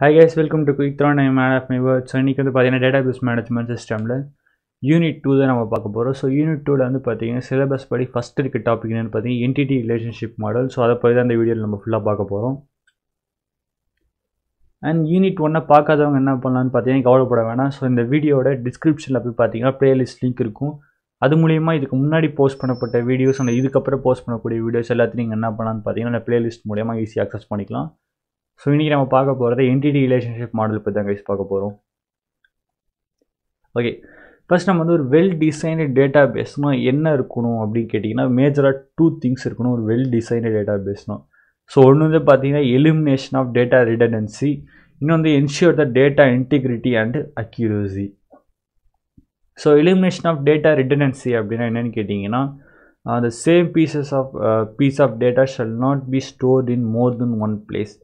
Hi guys welcome to quick tron I man of my words இன்றைக்கி வந்து பார்த்தீங்கன்னா data base management சிஸ்டமில் unit two தான் நம்ம பார்க்க போகிறோம் ஸோ யூனிட் டூவில் வந்து பார்த்தீங்கன்னா சிலபஸ் படி ஃபஸ்ட் இருக்க டாபிக் என்னென்னு பார்த்தீங்கன்னா என்டிடி ரிலேஷன்ஷிப் மாடல் ஸோ அதை பற்றி தான் இந்த வீடியோவில் நம்ம ஃபுல்லாக பார்க்க போகிறோம் அண்ட் யூனிட் ஒன்றை பார்க்காதவங்க என்ன பண்ணலான்னு பார்த்தீங்கன்னா கவலைப்பட வேணாம். ஸோ இந்த வீடியோட டிஸ்கிரிப்ஷனில் போய் பார்த்தீங்கன்னா ப்ளேலிஸ்ட் லிங்க் இருக்கும். அது மூலியமாக இதுக்கு முன்னாடி போஸ்ட் பண்ணப்பட்ட வீடியோஸ் அந்த இதுக்கப்புறம் போஸ்ட் பண்ணக்கூடிய வீடியோஸ் எல்லாத்தையும் நீங்கள் என்ன பண்ணலான்னு பார்த்தீங்கன்னா அந்த ப்ளேலிஸ்ட் மூலியமாக ஈஸியாக அக்சஸ் பண்ணிக்கலாம். ஸோ இன்றைக்கி நம்ம பார்க்க போகிறது என்டிடி ரிலேஷன்ஷிப் மாடல் பற்றி தான் கைஸ் பார்க்க போகிறோம் ஓகே ஃபர்ஸ்ட் நம்ம வந்து ஒரு வெல் டிசைன்டு டேட்டா பேஸ்னால் என்ன இருக்கணும் அப்படின்னு கேட்டிங்கன்னா மேஜராக டூ திங்ஸ் இருக்கணும். ஒரு வெல் டிசைன்டு டேட்டா பேஸ்னால் ஸோ ஒன்று வந்து பார்த்தீங்கன்னா எலிமினேஷன் ஆஃப் டேட்டா ரிடண்டன்சி இன்னொன்று வந்து ensure the data integrity and accuracy so elimination of data redundancy அப்படின்னா என்னென்னு கேட்டிங்கன்னா அந்த same pieces of piece of data shall not be stored in more than one place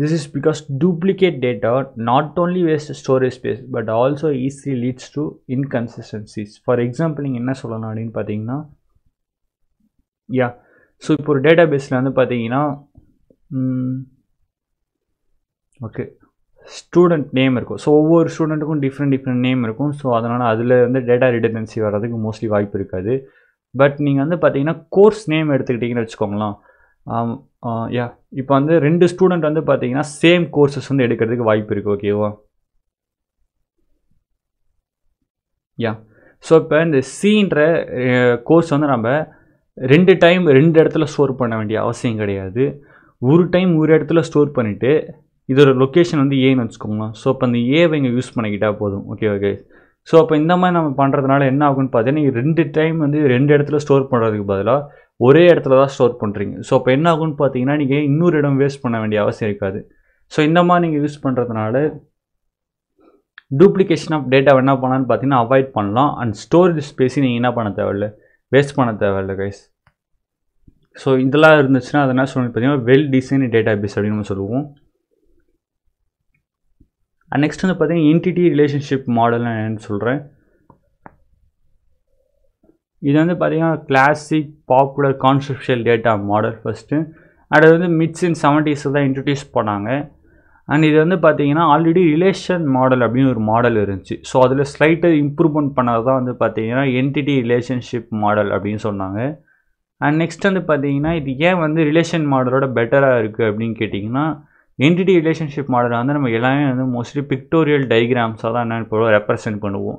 this is because duplicate data not only waste storage space but also easily leads to inconsistencies. For example நீங்கள் என்ன சொல்லலாம் அப்படின்னு பார்த்தீங்கன்னா yeah so இப்போ ஒரு data பேஸில் வந்து பார்த்தீங்கன்னா ஓகே ஸ்டூடெண்ட் நேம் இருக்கும். ஸோ ஒவ்வொரு ஸ்டூடெண்ட்டுக்கும் டிஃப்ரெண்ட் டிஃப்ரெண்ட் நேம் இருக்கும். ஸோ அதனால் அதில் வந்து டேட்டா ரிடன்சி வர்றதுக்கு மோஸ்ட்லி வாய்ப்பு இருக்காது. பட் நீங்கள் வந்து பார்த்தீங்கன்னா கோர்ஸ் நேம் எடுத்துக்கிட்டிங்கன்னு வச்சுக்கோங்களேன். யா. இப்போ வந்து ரெண்டு ஸ்டூடெண்ட் வந்து பார்த்தீங்கன்னா சேம் கோர்சஸ் வந்து எடுக்கிறதுக்கு வாய்ப்பு இருக்குது ஓகேவா யா. ஸோ இப்போ இந்த சீன்ற கோர்ஸ் வந்து நம்ம ரெண்டு டைம் ரெண்டு இடத்துல ஸ்டோர் பண்ண வேண்டிய அவசியம் கிடையாது. ஒரு டைம் ஒரு இடத்துல ஸ்டோர் பண்ணிவிட்டு இதோட லொக்கேஷன் வந்து ஏன்னு வச்சுக்கோங்களேன். ஸோ இப்போ அந்த ஏவை இங்கே யூஸ் பண்ணிக்கிட்டால் போதும் ஓகே ஓகே ஸோ அப்போ இந்த மாதிரி நம்ம பண்ணுறதுனால என்ன ஆகும்னு பார்த்தீங்கன்னா நீங்கள் ரெண்டு டைம் வந்து ரெண்டு இடத்துல ஸ்டோர் பண்ணுறதுக்கு பதிலாக ஒரே இடத்துல தான் ஸ்டோர் பண்ணுறீங்க ஸோ அப்போ என்ன ஆகும்னு பார்த்தீங்கன்னா நீங்கள் இன்னொரு இடம் வேஸ்ட் பண்ண வேண்டிய அவசியம் இருக்காது. ஸோ இந்த மாதிரி நீங்கள் யூஸ் பண்ணுறதுனால டூப்ளிகேஷன் ஆஃப் டேட்டா என்ன பண்ணலான்னு பார்த்தீங்கன்னா அவாய்ட் பண்ணலாம். அண்ட் ஸ்டோரேஜ் ஸ்பேஸையும் நீங்கள் என்ன பண்ண தேவையில்ல? வேஸ்ட் பண்ண தேவையில்ல கைஸ் ஸோ இதெல்லாம் இருந்துச்சுன்னா அதை என்ன சொல்லணும் பார்த்தீங்கன்னா வெல் டிசைன் டேட்டா பேஸ் அப்படின்னு நம்ம சொல்லுவோம். அண்ட் நெக்ஸ்ட் வந்து பார்த்தீங்கன்னா என்டிடி ரிலேஷன்ஷிப் மாடல் என்னன்னு சொல்கிறேன் இது வந்து பார்த்தீங்கன்னா classic popular conceptual data model first அது வந்து மிட்ஸ் இன் செவன்ட்டீஸில் தான் இன்ட்ரடியூஸ் பண்ணாங்க. அண்ட் இது வந்து பார்த்தீங்கன்னா ஆல்ரெடி ரிலேஷன் மாடல் அப்படின்னு ஒரு மாடல் இருந்துச்சு. ஸோ அதில் ஸ்லைட்டாக இம்ப்ரூவ்மெண்ட் பண்ணது தான் வந்து பார்த்தீங்கன்னா என்டிடி ரிலேஷன்ஷிப் மாடல் அப்படின்னு சொன்னாங்க. அண்ட் நெக்ஸ்ட் வந்து பார்த்தீங்கன்னா இது ஏன் வந்து ரிலேஷன் மாடலோட பெட்டராக இருக்குது அப்படின்னு கேட்டிங்கன்னா என்டிடி ரிலேஷன்ஷிப் மாடலை வந்து நம்ம எல்லாமே வந்து மோஸ்ட்லி பிக்டோரியல் டைக்ராம்ஸாக தான் என்ன இப்போ ரெப்ரசென்ட் பண்ணுவோம்.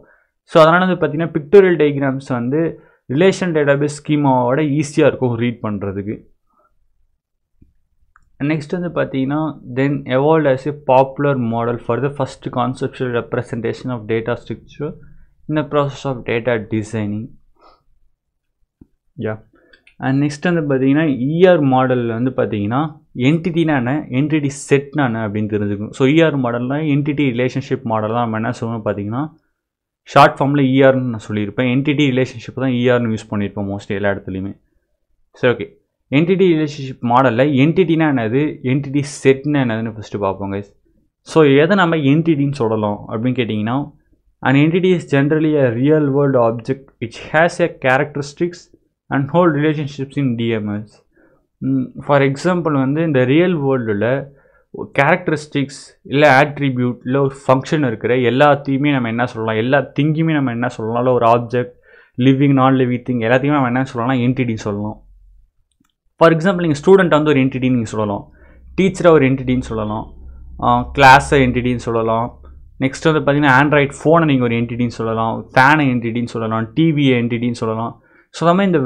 ஸோ அதனால் வந்து பார்த்திங்கன்னா பிக்டோரியல் டைக்ராம்ஸ் வந்து ரிலேஷன் டேட்டாபேஸ் ஸ்கீமாவோட ஈஸியாக இருக்கும் ரீட் பண்ணுறதுக்கு நெக்ஸ்ட் வந்து பார்த்தீங்கன்னா then evolve as a popular model for the first conceptual representation of data structure in the process of data designing yeah and next வந்து பார்த்தீங்கன்னா இஆர் மாடலில் வந்து பார்த்தீங்கன்னா என்டிட்டினா என்ன? என்டிட்டி செட்னா என்ன அப்படின்னு தெரிஞ்சுக்கணும் ஸோ இஆர் மாடல்னால் என்டிட்டி ரிலேஷன்ஷிப் மாடல்லாம் நம்ம என்ன சொல்லணும் பார்த்தீங்கன்னா ஷார்ட் ஃபார்மில் இஆர்னு நான் சொல்லியிருப்பேன். என்டிடி ரிலேஷன்ஷிப் தான் இஆர்னு யூஸ் பண்ணியிருப்பேன் மோஸ்ட்லி எல்லா இடத்துலையுமே. சரி ஓகே என்டிடி ரிலேஷன்ஷிப் மாடலில் என்டிட்டினா என்னது? என்டிடி செட்னா என்னதுன்னு ஃபஸ்ட்டு பார்ப்போம் கைஸ் ஸோ எதை நம்ம என்டிடின்னு சொல்லலாம் அப்படின்னு கேட்டிங்கன்னா and entity is generally a real world object which has a characteristics and whole relationships in DMS for example வந்து இந்த ரியல் வேர்ல்டில் கேரக்டரிஸ்டிக்ஸ் இல்லை ஆட்ரிபியூட் இல்லை ஒரு ஃபங்க்ஷன் இருக்கிற எல்லாத்தையுமே நம்ம என்ன சொல்லலாம் எல்லா திங்கையுமே நம்ம என்ன சொல்லலாம் இல்லை ஒரு object living non living thing எல்லாத்தையுமே நம்ம என்ன சொல்லலாம் என்டிடி சொல்லலாம். ஃபார் எக்ஸாம்பிள் நீங்கள் ஸ்டூடெண்ட் வந்து ஒரு என்டிடின்னு நீங்கள் சொல்லலாம். டீச்சரை ஒரு என்டிடின்னு சொல்லலாம். கிளாஸை என்டிடின்னு சொல்லலாம். நெக்ஸ்ட் வந்து பார்த்தீங்கன்னா ஆண்ட்ராய்ட் ஃபோனை நீங்கள் ஒரு என்டிடின்னு சொல்லலாம். ஃபேனை என்டிடின்னு சொல்லலாம். டிவியை என்டிடின்னு சொல்லலாம். ஸோ அந்த மாதிரி இந்த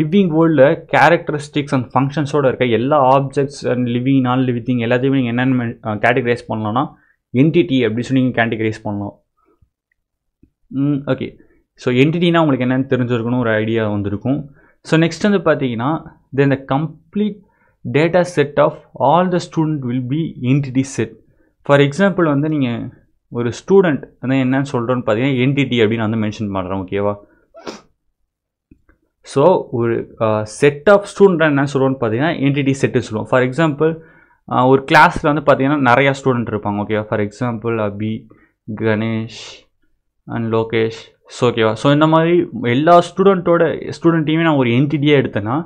லிவிங் வேர்ல்டில் கேரக்டரிஸ்டிக்ஸ் அண்ட் ஃபங்க்ஷன்ஸோடு இருக்க எல்லா objects and living non living thing எல்லாத்தையுமே நீங்கள் என்னென்ன கேட்டகரைஸ் பண்ணலாம்னா என்டிடி அப்படின்னு சொல்லி நீங்கள் கேட்டகரைஸ் பண்ணலாம். ஓகே ஸோ என்டிட்டினா உங்களுக்கு என்னென்னு தெரிஞ்சிருக்கணும் ஒரு ஐடியா வந்திருக்கும். ஸோ நெக்ஸ்ட் வந்து பார்த்தீங்கன்னா then the complete data set of all the student will be entity set for example வந்து நீங்கள் ஒரு ஸ்டூடெண்ட் வந்து என்னன்னு சொல்கிறோன்னு பார்த்தீங்கன்னா என்டிடி அப்படின்னு வந்து மென்ஷன் பண்ணுறேன் ஓகேவா ஸோ ஒரு செட் ஆஃப் ஸ்டூடெண்ட் என்ன சொல்லுவோம்னு பார்த்தீங்கன்னா என்டிடி செட்டு சொல்லுவோம். ஃபார் எக்ஸாம்பிள் uh, ஒரு கிளாஸில் வந்து பார்த்தீங்கன்னா நிறையா ஸ்டூடெண்ட் இருப்பாங்க ஓகேவா for example Abhi Ganesh and Lokesh. So ஓகேவா ஸோ இந்த மாதிரி எல்லா ஸ்டூடெண்ட்டோட ஸ்டூடெண்ட்டையுமே நான் ஒரு என்டிட்டியாக எடுத்தேன்னா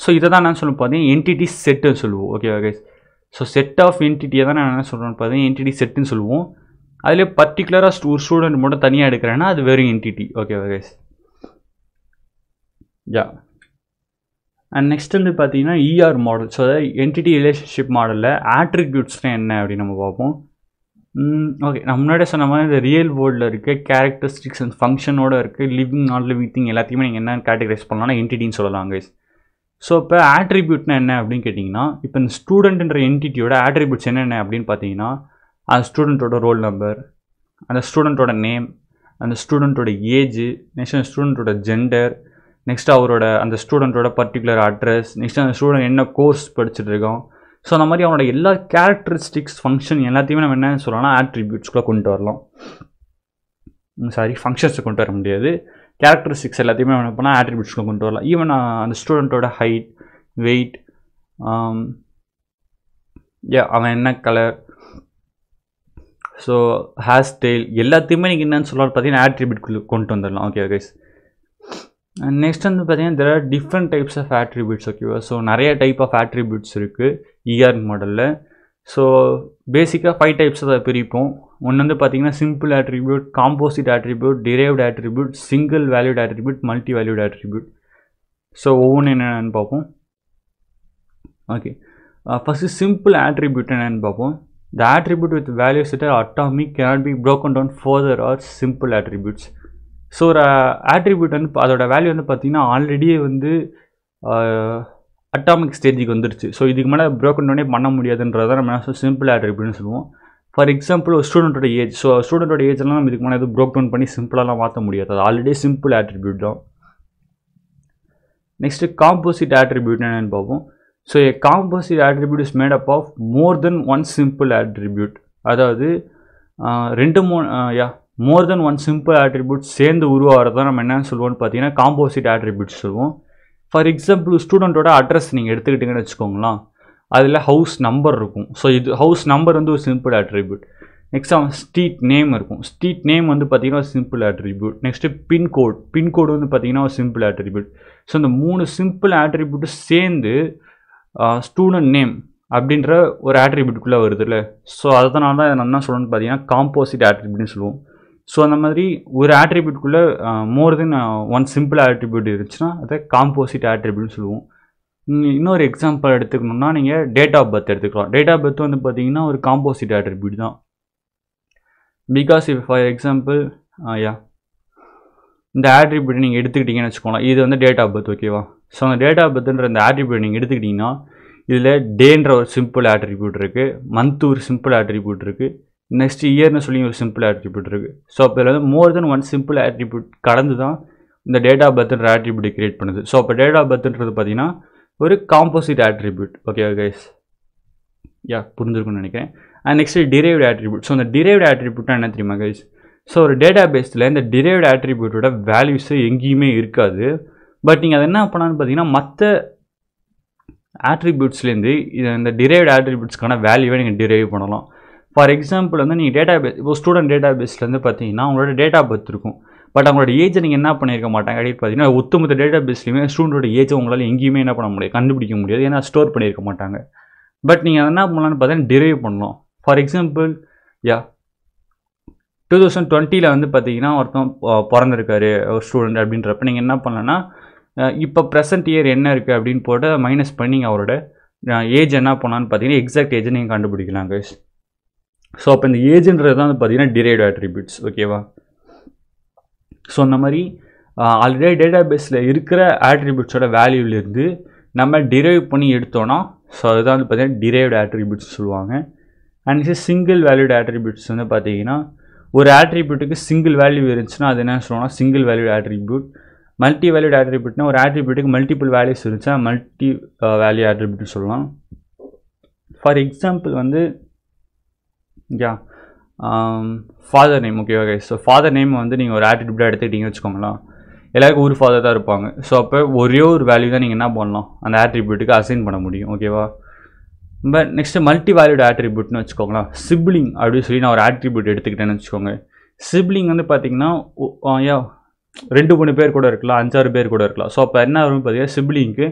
ஸோ இதை தான் நான் சொல்ல பார்த்தீங்கன்னா என்டிடி செட்டுன்னு சொல்லுவோம் ஓகேவா கைஸ் ஸோ செட் ஆஃப் என்டிட்டியை தான் நான் என்ன சொல்கிறேன்னு பார்த்தீங்கன்னா என்டிடி செட்டுன்னு சொல்லுவோம். அதிலே பர்டிகுலராக ஒரு ஸ்டூடெண்ட் மட்டும் தனியாக எடுக்கிறேன்னா அது வெறும் entity okay guys yeah and next வந்து பார்த்தீங்கன்னா இஆர் மாடல் ஸோ அதாவது என்டிட்டி ரிலேஷன்ஷிப் மாடலில் ஆட்ரிபியூட்ஸ்னால் என்ன அப்படின்னு நம்ம பார்ப்போம். ஓகே நம்ம முன்னாடி சொன்ன மாதிரி இந்த ரியல் வேர்ல்டில் இருக்க கேரக்டரிஸ்டிக்ஸ் அண்ட் ஃபங்க்ஷனோட இருக்குது லிவிங் நாட் லிவிங் திங் எல்லாத்தையுமே நீங்கள் என்ன கேட்டகரைஸ் பண்ணலாம்னா என்டிட்டின்னு சொல்லலாம் கைஸ் ஸோ இப்போ ஆட்ரிபியூட்னா என்ன அப்படின்னு கேட்டிங்கன்னா இப்போ இந்த ஸ்டூடெண்ட்ன்ற என்டிட்டியோட ஆட்ரிபியூட்ஸ் என்னென்ன அப்படின்னு பார்த்தீங்கன்னா அந்த ஸ்டூடெண்ட்டோட ரோல் நம்பர் அந்த ஸ்டூடெண்ட்டோட நேம் அந்த ஸ்டூடெண்ட்டோட ஏஜ் நெக்ஸ்ட் ஸ்டூடெண்ட்டோட ஜெண்டர் நெக்ஸ்ட் அவரோட அந்த ஸ்டூடெண்ட்டோட பர்டிகுலர் அட்ரஸ் நெக்ஸ்ட் அந்த ஸ்டூடெண்ட் என்ன கோர்ஸ் படிச்சுட்டு இருக்கோம் ஸோ அந்த மாதிரி அவனோட எல்லா கேரக்டரிஸ்டிக்ஸ் ஃபங்க்ஷன் எல்லாத்தையுமே நம்ம என்ன சொல்லலாம்னா ஆட்ரிபியூட்ஸ்குள்ளே கொண்டு வரலாம். சாரி ஃபங்க்ஷன்ஸை கொண்டு வர முடியாது. கேரக்டரிஸ்டிக்ஸ் எல்லாத்தையுமே என்ன பண்ணால் ஆட்ரிபியூட்ஸ்குள்ளே கொண்டு வரலாம். ஈவன் அந்த ஸ்டூடெண்ட்டோட ஹைட் வெயிட் யா அவன் என்ன கலர் ஸோ ஹேர் ஸ்டைல் எல்லாத்தையுமே நீங்கள் என்னன்னு சொல்லலாம் பார்த்தீங்கன்னா ஆட்ரிபியூட்குள்ளே கொண்டு வந்துடலாம். ஓகே கைஸ் நெக்ஸ்ட் வந்து பார்த்தீங்கன்னா there are different types of attributes ஓகேவா ஸோ நிறைய டைப் ஆஃப் ஆட்ரிபியூட்ஸ் இருக்குது இஆர் மாடலில் ஸோ பேசிக்காக ஃபைவ் டைப்ஸ் அதை பிரிப்போம். ஒன்று வந்து பார்த்தீங்கன்னா simple attribute composite attribute derived attribute single valued attribute multi valued attribute so ஒவ்வொன்று என்னென்னு பார்ப்போம் ஓகே ஃபஸ்ட்டு சிம்பிள் ஆட்ரிபியூட் என்னென்னு பார்ப்போம் the attribute with values it atomic cannot be broken down further are simple attributes so ஒரு attribute வந்து அதோட value வந்து பார்த்திங்கன்னா ஆல்ரெடியே வந்து அட்டாமிக் ஸ்டேஜுக்கு வந்துருச்சு. ஸோ இதுக்கு மேலே ப்ரோக்கன் டவுனே பண்ண முடியாதுன்றதை நம்ம என்ன சிம்பிள் ஆட்ரிபியூட்னு சொல்லுவோம். ஃபார் எக்ஸாம்பிள் ஒரு ஸ்டூடெண்ட்டோட ஏஜ் ஸோ ஸ்டூடெண்ட்டோட ஏஜ்லாம் நம்ம இதுக்கு மேலே எதுவும் ப்ரோக் டவுன் பண்ணி சிம்பிளாலாம் மாற்ற முடியாது. அது ஆல்ரெடி சிம்பிள் ஆட்ரிபியூட் தான். நெக்ஸ்ட்டு காம்போசிட் ஆட்ரிபியூட் என்னென்னு பார்ப்போம். So a composite attribute is made up of more than one simple attribute அதாவது ரெண்டு மூணு யா more than one simple attribute சேர்ந்து உருவாகிறத நம்ம என்ன சொல்லுவோம்னு பார்த்தீங்கன்னா காம்போசிட் ஆட்ரிபியூட்ஸ் சொல்லுவோம் ஃபார் எக்ஸாம்பிள் ஸ்டூடெண்ட்டோட அட்ரஸ் நீங்கள் எடுத்துக்கிட்டீங்கன்னு வச்சுக்கோங்களேன். அதில் ஹவுஸ் நம்பர் இருக்கும். ஸோ இது ஹவுஸ் நம்பர் வந்து ஒரு சிம்பிள் ஆட்ரிபியூட் நெக்ஸ்ட் அவன் ஸ்ட்ரீட் நேம் இருக்கும். ஸ்ட்ரீட் நேம் வந்து பார்த்தீங்கன்னா ஒரு simple attribute next pin code pin code வந்து பார்த்தீங்கன்னா ஒரு சிம்பிள் ஆட்ரிபியூட் ஸோ இந்த மூணு சிம்பிள் ஆட்ரிபியூட்டு சேர்ந்து ஸ்டூடெண்ட் நேம் அப்படின்ற ஒரு ஆட்ரிபியூட்டுக்குள்ளே வருதுல்ல. ஸோ அதனால தான் என்ன சொல்லணும்னு பார்த்தீங்கன்னா காம்போசிட் ஆட்ரிபியூட்னு சொல்லுவோம். ஸோ அந்த மாதிரி ஒரு ஆட்ரிபியூட்குள்ளே more than one simple attribute இருந்துச்சுன்னா அதை காம்போசிட் ஆட்ரிபியூட்னு சொல்லுவோம். இன்னொரு எக்ஸாம்பிள் எடுத்துக்கணும்னா நீங்கள் டேட் ஆஃப் பர்த் எடுத்துக்கலாம். டேட் ஆஃப் பர்த் வந்து பார்த்தீங்கன்னா ஒரு காம்போசிட் ஆட்ரிபியூட் தான். Because if for example yeah இந்த ஆட்ரிபியூட் நீங்கள் எடுத்துக்கிட்டீங்கன்னு வச்சுக்கோங்களேன். இது வந்து டேட் ஆஃப் பர்த் ஓகேவா ஸோ அந்த டேட் ஆஃப் பர்த்ன்ற அந்த ஆட்ரிபியூட் நீங்கள் எடுத்துக்கிட்டிங்கன்னா இதில் டேன்ற ஒரு சிம்பிள் ஆட்ரிபியூட் இருக்குது மந்த் ஒரு சிம்பிள் ஆட்ரிபியூட் இருக்குது நெக்ஸ்ட் இயர்னு சொல்லி ஒரு சிம்பிள் ஆட்ரிபியூட் இருக்குது ஸோ அப்போ இதில் வந்து more than one simple attribute கடந்து தான் இந்த டேட் ஆஃப் பர்த்ன்ற ஆட்ரிபியூட்டை கிரியேட் பண்ணுது. ஸோ அப்போ டேட் ஆஃப் பர்த்ன்றது பார்த்தீங்கன்னா ஒரு composite attribute okay guys yeah புரிஞ்சிருக்கும்னு நினைக்கிறேன். And next derived attribute so அந்த டிரைவ்டு ஆட்ரிபியூட்னா என்ன தெரியுமா கைஸ் ஸோ ஒரு டேட்டா பேஸில் இந்த டிரைவ்டு ஆட்ரிபியூட்டோட வேல்யூஸு எங்கேயுமே இருக்காது. பட் நீங்கள் அதை என்ன பண்ணலான்னு பார்த்தீங்கன்னா மற்ற ஆட்ரிபியூட்ஸ்லேருந்து இந்த டிரைவ்டு ஆட்ரிபியூட்ஸ்க்கான வேல்யூவை நீங்கள் டிரைவ் பண்ணலாம். ஃபார் எக்ஸாம்பிள் வந்து நீங்கள் டேட்டா பேஸ் இப்போ ஸ்டூடெண்ட் டேட்டா பேஸ்லேருந்து பார்த்தீங்கன்னா அவங்களோட டேட்டா பர்த் இருக்கும். பட் அவங்களோட ஏஜை நீங்கள் என்ன பண்ணியிருக்க மாட்டாங்க? அப்படின்னு பார்த்தீங்கன்னா ஒத்துமொத்த டேட்டா பேஸ்லையுமே ஸ்டூடெண்டோட ஏஜை உங்களால் எங்கேயுமே என்ன பண்ண முடியாது கண்டுபிடிக்க முடியாது ஏன்னா ஸ்டோர் பண்ணியிருக்க மாட்டாங்க. பட் நீங்கள் அதை என்ன பண்ணலான்னு பார்த்தீங்கன்னா டிரைவ் பண்ணலாம் for example yeah two thousand டுவெண்ட்டியில் வந்து பார்த்தீங்கன்னா ஒருத்தன் பிறந்திருக்காரு ஒரு ஸ்டூடெண்ட் அப்படின்றப்ப நீங்கள் என்ன பண்ணலன்னா இப்போ ப்ரெசன்ட் இயர் என்ன இருக்குது அப்படின்னு போட்டு மைனஸ் பண்ணி அவரோட ஏஜ் என்ன பண்ணான்னு பார்த்தீங்கன்னா எக்ஸாக்ட் ஏஜை நீங்கள் கண்டுபிடிக்கலாம் கைஸ் ஸோ அப்போ இந்த ஏஜ்ன்றது தான் வந்து பார்த்தீங்கன்னா டிரைவ் ஆட்ரிபியூட்ஸ் ஓகேவா ஸோ அந்த மாதிரி ஆல்ரெடி டேட்டா பேஸில் இருக்கிற ஆட்ரிபியூட்ஸோட வேல்யூலேருந்து நம்ம டிரைவ் பண்ணி எடுத்தோன்னா ஸோ அதுதான் வந்து பார்த்தீங்கன்னா டிரைவ்டு ஆட்ரிபியூட்ஸ் சொல்லுவாங்க. அண்ட் இது சிங்கிள் வேல்யூட் ஆட்ரிபியூட்ஸ் வந்து பார்த்தீங்கன்னா ஒரு ஆட்ரிபியூட்டுக்கு சிங்கிள் வேல்யூ இருந்துச்சுன்னா அது என்ன சொல்லுவோம்னா single valued attribute multi valued ஆட்ரிபியூட்னா ஒரு ஆட்ரிபியூட்டுக்கு மல்டிபிள் வேல்யூஸ் இருந்துச்சா மல்டி வேல்யூ ஆட்ரிபியூட் சொல்லலாம். ஃபார் எக்ஸாம்பிள் வந்து யா ஃபாதர் நேம் ஓகேவா கைஸ் ஸோ ஃபாதர் நேம் வந்து நீங்கள் ஒரு ஆட்டிடியூடாக எடுத்துக்கிட்டீங்கன்னு வச்சுக்கோங்களேன். எல்லாருக்கும் ஒரு ஃபாதர் தான் இருப்பாங்க. ஸோ அப்போ ஒரே ஒரு வேல்யூ தான் நீங்கள் என்ன பண்ணலாம்? அந்த ஆட்ரிபியூட்டுக்கு அசைன் பண்ண முடியும் ஓகேவா பட் நெக்ஸ்ட்டு மல்டி வேல்யூட் ஆட்ரிபியூட்னு வச்சுக்கோங்களேன். சிப்ளிங் அப்படின்னு சொல்லி நான் ஒரு ஆட்ரிபியூட் எடுத்துக்கிட்டேன்னு வச்சுக்கோங்க. சிப்ளிங் வந்து பார்த்தீங்கன்னா யா ரெண்டு மூணு பேர் கூட இருக்கலாம் அஞ்சாறு பேர் கூட இருக்கலாம். ஸோ அப்போ என்ன வரும்னு பார்த்தீங்கன்னா சிப்ளிங்க்கு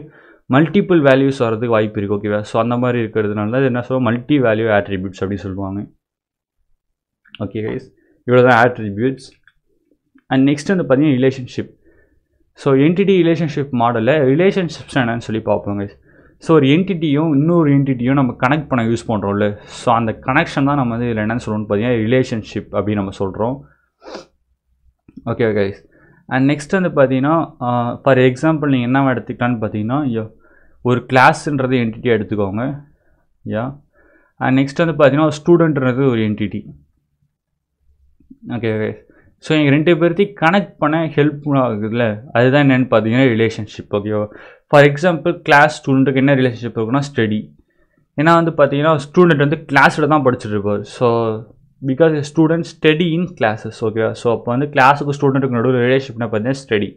மல்டிபிள் வேல்யூஸ் வரதுக்கு வாய்ப்பு இருக்குது ஓகேவா ஸோ அந்த மாதிரி இருக்கிறதுனால அது என்ன சொல்லுவோம் மல்டி வேல்யூ ஆட்ரிபியூட்ஸ் அப்படின்னு சொல்லுவாங்க. ஓகே கைஸ் இவ்வளோ தான் ஆட்ரிபியூட்ஸ் அண்ட் நெக்ஸ்ட் வந்து பார்த்தீங்கன்னா ரிலேஷன்ஷிப் ஸோ என்டிட்டி ரிலேஷன்ஷிப் மாடலில் ரிலேஷன்ஷிப்ஸ் என்னன்னு சொல்லி பார்ப்போம் கைஸ் ஸோ ஒரு என்டிட்டியும் இன்னொரு என்டிட்டியும் நம்ம கனெக்ட் பண்ண யூஸ் பண்ணுறோம்ல ஸோ அந்த கனெக்ஷன் தான் நம்ம வந்து இதில் என்னென்னு சொல்லணும்னு பார்த்தீங்கன்னா ரிலேஷன்ஷிப் அப்படின்னு நம்ம சொல்கிறோம் ஓகே கைஸ் அண்ட் நெக்ஸ்ட் வந்து பார்த்தீங்கன்னா ஃபார் எக்ஸாம்பிள் நீங்கள் என்ன எடுத்துக்கலான்னு பார்த்தீங்கன்னா ஐயோ ஒரு கிளாஸ்ன்றது என்டிட்டியாக எடுத்துக்கோங்க. யா அண்ட் நெக்ஸ்ட் வந்து பார்த்தீங்கன்னா ஸ்டூடெண்ட்ன்றது ஒரு என்டிட்டி ஓகே ஓகே ஸோ எங்கள் ரெண்டு பேர்த்தையும் கனெக்ட் பண்ண ஹெல்ப் ஆகுதுல்ல அதுதான் என்னென்னு பார்த்தீங்கன்னா ரிலேஷன்ஷிப் ஓகேவா ஃபார் எக்ஸாம்பிள் கிளாஸ் ஸ்டூடெண்ட்டுக்கு என்ன ரிலேஷன்ஷிப் இருக்குன்னா ஸ்டடி ஏன்னா வந்து பார்த்தீங்கன்னா ஸ்டூடெண்ட் வந்து கிளாஸில் தான் படிச்சுட்டு இருப்பார். So because student study in classes ஓகேவா ஸோ அப்போ வந்து கிளாஸுக்கு ஸ்டூடெண்ட்டுக்கு நடுவில் ரிலேஷன்ஷிப்னா பார்த்தீங்கன்னா ஸ்டடி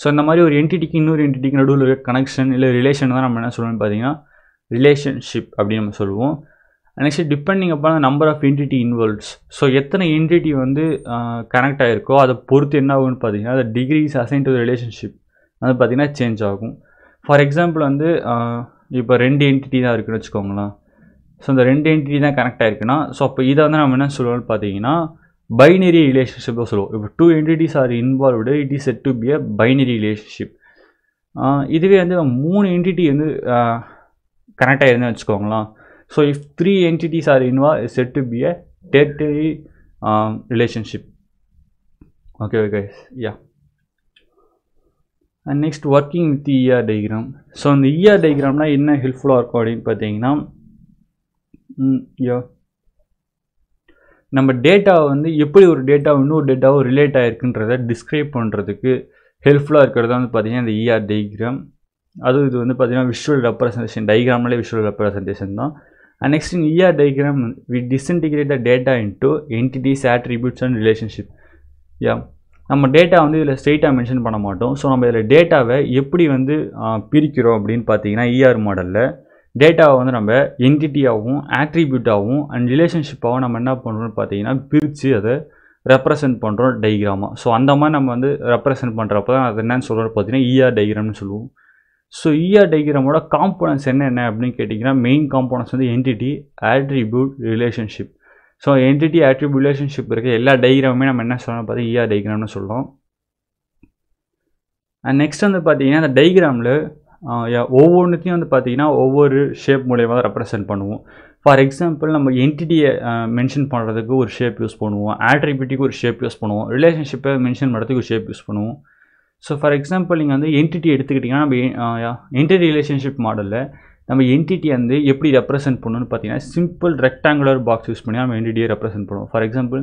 ஸோ இந்த மாதிரி ஒரு என்டிட்டிக்கு இன்னொரு என்டிட்டிக்கு நடுவில் இருக்க கனெக்ஷன் இல்லை ரிலேஷன் தான் நம்ம என்ன சொல்லுவோம்னு பார்த்தீங்கன்னா ரிலேஷன்ஷிப் அப்படின்னு நம்ம சொல்லுவோம். Next depending அப்பான number of entity involves so எத்தனை என்டிட்டி வந்து கனெக்ட் ஆகிருக்கோ அதை பொறுத்து என்ன ஆகும்னு பார்த்தீங்கன்னா அந்த டிகிரிஸ் அசைன் டு ரிலேஷன்ஷிப் அது பார்த்திங்கன்னா சேஞ்ச் ஆகும். ஃபார் எக்ஸாம்பிள் வந்து இப்போ ரெண்டு என்டிட்டி தான் இருக்குன்னு வச்சுக்கோங்களேன். ஸோ இந்த ரெண்டு என்டிட்டி தான் கனெக்ட் ஆகிருக்குன்னா ஸோ அப்போ இதை வந்து நம்ம என்ன சொல்லுவோம்னு பார்த்தீங்கன்னா பைனரி ரிலேஷன்ஷிப் சொல்லுவோம். இப்போ two entities are involved it is set to be a binary relationship இதுவே வந்து மூணு என்டிட்டி வந்து கனெக்ட் ஆகிருந்தேன்னு வச்சுக்கோங்களேன். So if three entities are involve is set to be a ternary relationship okay okay yeah and next working with ER diagram so அந்த ER டைக்ராம்னால் என்ன ஹெல்ப்ஃபுல்லாக இருக்கும் அப்படின்னு பார்த்தீங்கன்னா யா. நம்ம டேட்டாவை வந்து எப்படி ஒரு டேட்டா இன்னொரு டேட்டாவும் ரிலேட் ஆகிருக்குன்றத டிஸ்கிரைப் பண்ணுறதுக்கு ஹெல்ப்ஃபுல்லாக இருக்கிறது வந்து பார்த்திங்கன்னா இந்த இஆர் டைக்ராம் அதுவும் இது வந்து பார்த்திங்கன்னா விஷுவல் ரெப்ரசன்டேஷன் டைக்ராம்லேயே விஷுவல் ரெப்ரசன்டேஷன் தான். And next in ER diagram we disintegrate the data into entities, attributes and relationship yeah நம்ம டேட்டா வந்து இதில் ஸ்ட்ரெயிட்டாக மென்ஷன் பண்ண மாட்டோம். ஸோ நம்ம இதில் டேட்டாவை எப்படி வந்து பிரிக்கிறோம் அப்படின்னு பார்த்தீங்கன்னா இஆர் மாடலில் டேட்டாவை வந்து நம்ம என்டிட்டியாகவும் ஆட்ரிபியூட்டாகவும் அண்ட் ரிலேஷன்ஷிப்பாகவும் நம்ம என்ன பண்ணுறோம்னு பார்த்தீங்கன்னா பிரித்து அதை ரெப்ரசன்ட் பண்ணுறோம் டைக்ராமாக ஸோ அந்த மாதிரி நம்ம வந்து ரெப்ரசன்ட் பண்ணுறப்ப தான் அது என்னன்னு சொல்கிறோம் பார்த்தீங்கன்னா இஆர் டைக்ராம்னு சொல்லுவோம். ஸோ இஆர் டைக்ராமோட காம்போனன்ஸ் என்னென்ன அப்படின்னு கேட்டிங்கன்னா மெயின் காம்போனன்ஸ் வந்து entity attribute relationship so entity attribute relationship இருக்குது எல்லா டைக்ராமுமே நம்ம என்ன சொல்லணும் பார்த்தா இஆர் டைக்ராம்னு சொல்கிறோம் அண்ட் நெக்ஸ்ட் வந்து பார்த்தீங்கன்னா அந்த டைக்ராமில் ஒவ்வொன்றுத்தையும் வந்து பார்த்தீங்கன்னா ஒவ்வொரு ஷேப் மூலயமா தான் ரெப்ரசென்ட் பண்ணுவோம். ஃபார் எக்ஸாம்பிள் நம்ம என்டிட்டியை மென்ஷன் பண்ணுறதுக்கு ஒரு ஷேப் யூஸ் பண்ணுவோம். ஆட்ரிபியூட்டிக்கு ஒரு ஷேப் யூஸ் பண்ணுவோம். ரிலேஷன்ஷிப்பை மென்ஷன் பண்ணுறதுக்கு ஒரு ஷேப் யூஸ் பண்ணுவோம். ஸோ ஃபார் எக்ஸாம்பிள் நீங்கள் வந்து என்டிட்டி எடுத்துக்கிட்டிங்கன்னா நம்ம என்டிட்டி ரிலேஷன்ஷிப் மாடலில் நம்ம என்டிட்டி வந்து எப்படி ரெப்ரசென்ட் பண்ணணும்னு பார்த்தீங்கன்னா சிம்பிள் ரெக்டாங்குலர் பாக்ஸ் யூஸ் பண்ணி நம்ம என்டிட்டியை ரெப்ரசென்ட் பண்ணுவோம். ஃபார் எக்ஸாம்பிள்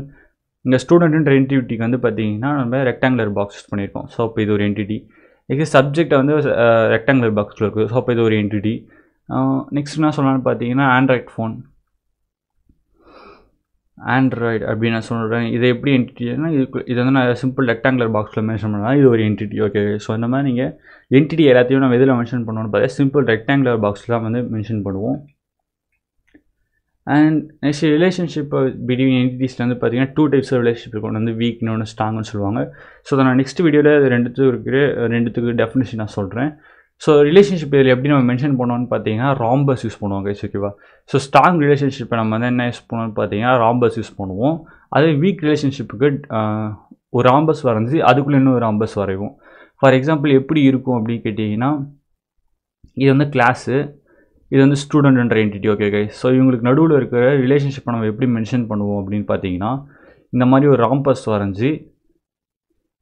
இங்கே ஸ்டூடெண்ட்டுன்ற என்டிட்டிக்கு வந்து பார்த்தீங்கன்னா நம்ம ரெக்டாங்குலர் பாக்ஸ் யூஸ் பண்ணியிருக்கோம். ஸோ அப்போ இது ஒரு என்டிட்டி நெக்ஸ்ட் சப்ஜெக்ட் வந்து ரெக்டாங்குலர் பாக்ஸில் இருக்குது ஸோ அப்போ இது ஒரு என்டிட்டி நெக்ஸ்ட் என்ன சொல்லலாம்னு பார்த்தீங்கன்னா ஆண்ட்ராய்ட் ஃபோன் ஆண்ட்ராய்டு அப்படின்னு நான் சொல்கிறேன் இதை எப்படி என்டிட்டினா இது இது வந்து நான் சிம்பிள் ரெக்டாங்குலர் பாக்ஸில் மென்ஷன் பண்ணலாம் இது ஒரு என்டிட்டி ஓகே ஸோ இந்த மாதிரி நீங்கள் என்டிட்டி எல்லாத்தையும் நம்ம எதில் மென்ஷன் பண்ணணும்னு பார்த்தா சிம்பிள் ரெக்டாங்குலர் பாக்ஸில் வந்து மென்ஷன் பண்ணுவோம். அண்ட் நெக்ஸ்ட் ரிலேஷன்ஷிப் பிட்வீன் என்டிட்டிஸில் வந்து பார்த்தீங்கன்னா டூ டைப்ஸ் ஆஃப் ரிலேஷன்ஷிப் இருக்கும். ஒன்று வந்து வீக் இன்னொன்று ஸ்ட்ராங்னு சொல்லுவாங்க. ஸோ அதை நான் நெக்ஸ்ட் வீடியோவில் ரெண்டுத்துக்கு இருக்கிற ரெண்டுத்துக்கு டெஃபினேஷன் நான் சொல்கிறேன் ஸோ ரிலேஷன்ஷிப் இதில் எப்படி நம்ம மென்ஷன் பண்ணோம்னு பார்த்தீங்கன்னா ராம்பஸ் யூஸ் பண்ணுவோம் கைஸ் ஓகேவா ஸோ ஸ்ட்ராங் ரிலேஷன்ஷிப்பை நம்ம வந்து என்ன யூஸ் பண்ணோம்னு பார்த்தீங்கன்னா ராம்பஸ் யூஸ் பண்ணுவோம். அதே வீக் ரிலேஷன்ஷிப்புக்கு ஒரு ராம்பஸ் வரைஞ்சி அதுக்குள்ளே இன்னும் ஒரு ராம்பஸ் வரைவோம். ஃபார் எக்ஸாம்பிள் எப்படி இருக்கும் அப்படின்னு கேட்டிங்கன்னா இது வந்து கிளாஸு இது வந்து ஸ்டூடெண்ட்ன்ற என்டிட்டி ஓகே கை ஸோ இவங்களுக்கு நடுவில் இருக்கிற ரிலேஷன்ஷிப்பை நம்ம எப்படி மென்ஷன் பண்ணுவோம் அப்படின்னு பார்த்தீங்கன்னா இந்த மாதிரி ஒரு ராம்பஸ் வரைஞ்சி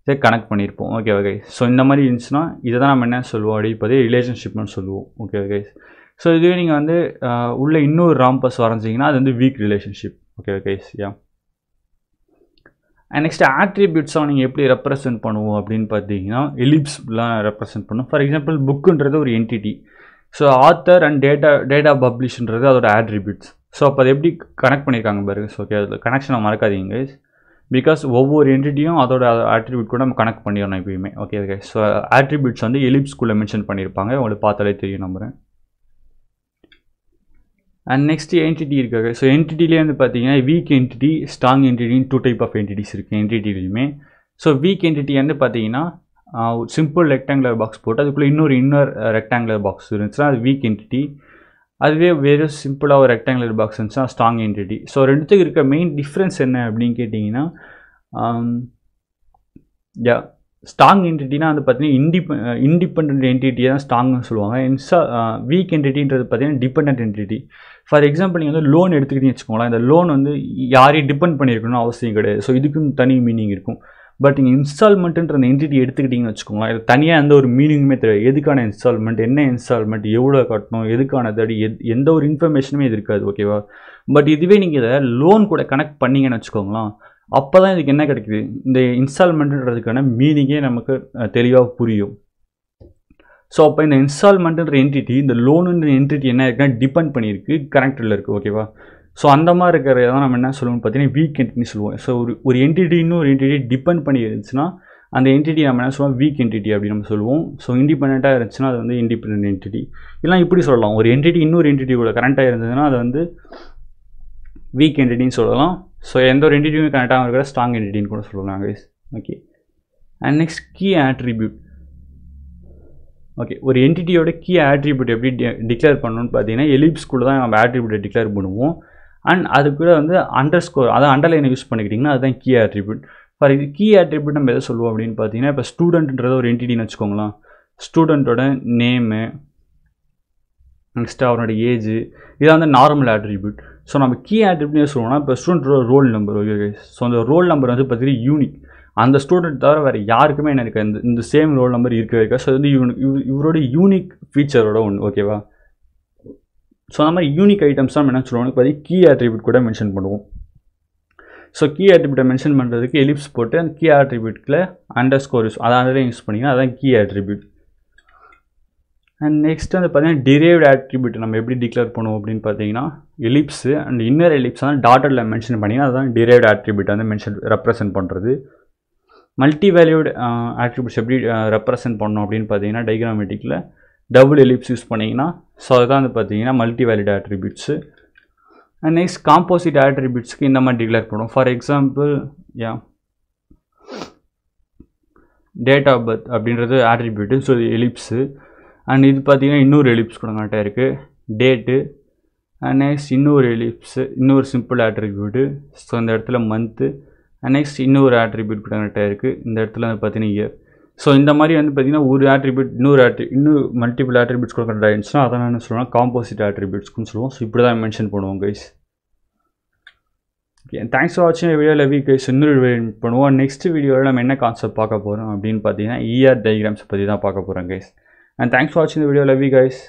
இதை கனெக்ட் பண்ணியிருப்போம். ஓகே ஓகே ஸோ இந்த மாதிரி இருந்துச்சுன்னா இதை தான் நம்ம என்ன சொல்லுவோம்? அடிப்பதே ரிலேஷன்ஷிப்னு சொல்லுவோம். ஓகே ஓகே ஸோ இதுவே நீங்கள் வந்து உள்ளே இன்னொரு ராம்பஸ் வரைஞ்சிங்கன்னா அது வந்து weak relationship okay okay yeah and next ஆட்ரிபியூட்ஸாக நீங்கள் எப்படி ரெப்ரசென்ட் பண்ணுவோம் அப்படின்னு பார்த்தீங்கன்னா எலிப்ஸ்லாம் ரெப்ரசென்ட் பண்ணும். ஃபார் எக்ஸாம்பிள் புக்குன்றது ஒரு entity so author and data data பப்ளிஷ்ன்றது அதோட ஆட்ரிபியூட்ஸ் ஸோ அப்போ அதை எப்படி கனெக்ட் பண்ணியிருக்காங்க பாருங்க. ஸோ ஓகே அதில் கனெக்ஷனை மறக்காதீங்க பிகாஸ் ஒவ்வொரு என்டிட்டியும் அதோட ஆட்ரிபியூட் கூட நம்ம கனெக்ட் பண்ணிடணும் எப்பயுமே. ஓகே ஓகே ஸோ ஆட்ரிபியூட்ஸ் வந்து எலிப்ஸ்குள்ளே மென்ஷன் பண்ணியிருப்பாங்க. உங்களுக்கு பார்த்தாலே தெரியும் நம்புகிறேன் அண்ட் நெக்ஸ்ட் என்டிட்டி இருக்காங்க. ஸோ என்டிட்டிலே வந்து பார்த்தீங்கன்னா வீக் என்டிட்டி ஸ்ட்ராங் என்டிட்டின்னு டூ டைப் ஆஃப் என்டிட்டிஸ் இருக்குது என்டிட்டிலையுமே ஸோ வீக் என்டிட்டி வந்து பார்த்தீங்கன்னா சிம்பிள் ரெக்டாங்குலர் பாக்ஸ் போட்டு அதுக்குள்ளே இன்னொரு இன்னொரு ரெக்டாங்குலர் பாக்ஸ் இருந்துச்சுன்னா அது வீக் என்டிட்டி அதுவே வெறும் சிம்பிளாக ஒரு ரெக்டாங்குலர் பாக்ஸ் இருந்துச்சுன்னா ஸ்ட்ராங் என்டிட்டி ஸோ ரெண்டுத்துக்கு இருக்க மெயின் டிஃப்ரென்ஸ் என்ன அப்படின்னு கேட்டிங்கன்னா யா um, ஸ்ட்ராங் என்டிட்டினா வந்து பார்த்தீங்கன்னா இண்டிபெ இண்டிபெண்ட் என்டிட்டியை தான் ஸ்ட்ராங்னு சொல்லுவாங்க. இன்ஸ்டா வீக் என்டிட்டின்றது பார்த்தீங்கன்னா டிபெண்ட் என்டிட்டி ஃபார் எக்ஸாம்பிள் நீங்கள் வந்து லோன் எடுத்துக்கிட்டீங்கன்னு வச்சுக்கோங்களேன். இந்த லோன் வந்து யாரையும் டிபெண்ட் பண்ணியிருக்கணும்னு அவசியம் கிடையாது. ஸோ இதுக்கும் தனி மீனிங் இருக்கும். பட் நீங்கள் இன்ஸ்டால்மெண்ட்டுன்ற அந்த என்டிட்டி எடுத்துக்கிட்டிங்கன்னு வச்சுக்கோங்களேன் இது தனியாக எந்த ஒரு மீனிங்குமே தெரியாது. எதுக்கான இன்ஸ்டால்மெண்ட் என்ன இன்ஸ்டால்மெண்ட் எவ்வளோ கட்டணும் எதுக்கான தடி எத் எந்த ஒரு இன்ஃபர்மேஷனுமே இது இருக்காது ஓகேவா பட் இதுவே நீங்கள் இதை லோன் கூட கனெக்ட் பண்ணீங்கன்னு வச்சுக்கோங்களேன் அப்போ தான் இதுக்கு என்ன கிடைக்குது? இந்த இன்ஸ்டால்மெண்ட்டுன்றதுக்கான மீனிங்கே நமக்கு தெளிவாக புரியும். ஸோ அப்போ இந்த இன்ஸ்டால்மெண்ட்டுன்ற என்டிட்டி இந்த லோனுன்ற என்டிட்டி என்ன இருக்குன்னா டிபெண்ட் பண்ணியிருக்கு கனெக்டில் இருக்குது ஓகேவா ஸோ அந்த மாதிரி இருக்கிறத தான் நம்ம என்ன சொல்லுவோம்னு பார்த்தீங்கன்னா வீக் என்டிட்டி சொல்லுவோம். ஸோ ஒரு ஒரு என்டிட்டி இன்னொரு என்டிட்டி டிபெண்ட் பண்ணி இருந்துச்சுன்னா அந்த என்டிட்டி நம்ம என்ன சொல்லுவோம்? வீக் என்டிட்டி அப்படின்னு நம்ம சொல்லுவோம். ஸோ இண்டிபெண்ட்டாக இருந்துச்சுன்னா அது வந்து இண்டிபெண்ட் என்டிட்டி இல்லை இப்படி சொல்லலாம். ஒரு என்டிட்டி இன்னொரு என்டிட்டி கூட கரண்ட்டாக இருந்ததுன்னா அது வந்து வீக் என்டிட்டின்னு சொல்லலாம். ஸோ எந்த ஒரு என்டிட்டியும் கரெக்டாக இருக்கிற ஸ்ட்ராங் என்டிட்டின்னு கூட சொல்லலாம் guys okay and next key attribute okay ஒரு என்டிட்டியோட கீ ஆட்ரிபியூட் எப்படி டிக்ளேர் பண்ணணும்னு பார்த்தீங்கன்னா எலிப்ஸ்குள்ளே தான் நம்ம ஆட்ரிபியூட்டை டிக்ளேர் பண்ணுவோம். அண்ட் அது கூட வந்து அண்டர் ஸ்கோர் அதான் அண்டர்லைனை யூஸ் பண்ணிக்கிட்டிங்கன்னா அதுதான் கீ ஆட்ரிபியூட் ஃபார் இது கீ ஆட்ரிபியூட் நம்ம எதை சொல்லுவோம் அப்படின்னு பார்த்தீங்கன்னா இப்போ ஸ்டூடெண்ட்ன்றது ஒரு என்டிட்டின்னு வச்சுக்கோங்களேன். ஸ்டூடெண்ட்டோட நேமு நெக்ஸ்ட்டு அவனோட ஏஜ் இதான் வந்து நார்மல் ஆட்ரிபியூட் ஸோ நம்ம கீ ஆட்ரிபியூட் சொல்லுவோம்னா இப்போ ஸ்டூடெண்ட்டோட ரோல் நம்பர் ஓகே ஸோ அந்த ரோல் நம்பர் வந்து பார்த்தீங்கன்னா யூனிக் அந்த ஸ்டூடெண்ட் தவிர வேறு யாருக்குமே எனக்கு இந்த இந்த சேம் ரோல் நம்பர் இருக்கவே இருக்கா ஸோ வந்து இவனு இவ- இவரோட யூனிக் ஃபீச்சரோட ஒன்று ஓகேவா ஸோ அந்த மாதிரி யூனிக் ஐட்டம்ஸ் தான் என்ன சொல்லுவோம் பார்த்தீங்கன்னா கீ ஆட்ரிபியூட் கூட மென்ஷன் பண்ணுவோம். ஸோ கீ ஆட்ரிபியூட்டை மென்ஷன் பண்ணுறதுக்கு எலிப்ஸ் போட்டு அந்த கீ ஆட்ரிபியூட்டில் அண்டர் ஸ்கோர் யூஸ் அதான் யூஸ் பண்ணிங்கன்னா அதான் கீ ஆட்ரிபியூட் அண்ட் நெக்ஸ்ட் வந்து பார்த்தீங்கன்னா டிரைவ்ட் ஆட்ரிபியூட் நம்ம எப்படி டிக்ளேர் பண்ணுவோம் அப்படின்னு பார்த்தீங்கன்னா எலிப்ஸு அண்ட் இன்னர் எலிப்ஸ் தான் டாட்டரில் மென்ஷன் பண்ணிங்கன்னா அதுதான் டிரைவ்ட் ஆட்ரிபியூட் வந்து மென்ஷன் ரெப்ரசென்ட் பண்ணுறது மல்டி வேல்யூடு ஆட்ரிபியூட்ஸ் எப்படி uh, ரெப்ரசென்ட் பண்ணோம் அப்படின்னு பார்த்தீங்கன்னா டைக்ராமேட்டிக்கில் டபுள் எலிப்ஸ் யூஸ் பண்ணிங்கன்னா ஸோ அதுதான் வந்து பார்த்தீங்கன்னா multi valued attributes and next composite ஆட்ரிபியூட்ஸ்க்கு இந்த மாதிரி டிக்ளேர் பண்ணுவோம். For example yeah date of birth அப்படின்றது ஆட்ரிபியூட்டு ஸோ இது எலிப்ஸு அண்ட் இது பார்த்தீங்கன்னா இன்னொரு எலிப்ஸ் கூட இருக்குது டேட்டு அண்ட் நெக்ஸ்ட் இன்னொரு எலிப்ஸு இன்னொரு சிம்பிள் ஆட்ரிபியூட்டு ஸோ இந்த இடத்துல மந்த்து அண்ட் நெக்ஸ்ட் இன்னொரு ஆட்ரிபியூட் கூட இருக்குது இந்த இடத்துல வந்து பார்த்தீங்கன்னா இயர் ஸோ இந்த மாதிரி வந்து பார்த்தீங்கன்னா ஒரு ஆட்ரிபியூட் இன்னொரு ஆட்ரி இன்னும் மல்டிபிள் ஆட்ரிபியூட்ஸ் கூட கரெக்டாக இருந்துச்சுன்னா அதை நான் என்ன சொல்லுவேன் காம்போசிட் ஆட்ரிபியூட்ஸ்னு சொல்லுவோம். ஸோ இப்படி தான் மென்ஷன் பண்ணுவோம் கைஸ் ஓகே தேங்க்ஸ் ஃபார் வாட்சிங் வீடியோ லவ் கைஸ் இன்னொரு வீடியோ பண்ணுவோம். நெக்ஸ்ட் வீடியோவில் நம்ம என்ன கான்செப்ட் பார்க்க போகிறோம் அப்படின்னு பார்த்தீங்கன்னா இஆர் டயக்ராம்ஸ் பற்றி தான் பார்க்க போகிறோம் கைஸ் அண்ட் தேங்க்ஸ் ஃபார் வாட்சிங் வீடியோ லவ் கைஸ்